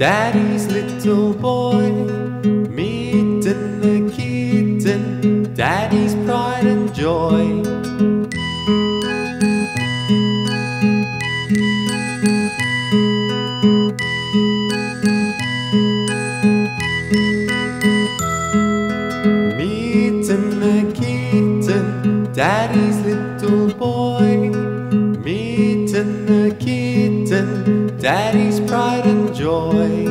Daddy's little boy, Mitten the kitten, Daddy's pride and joy. Mitten the kitten, Daddy's little boy. Mitten the kitten, Daddy's pride and joy.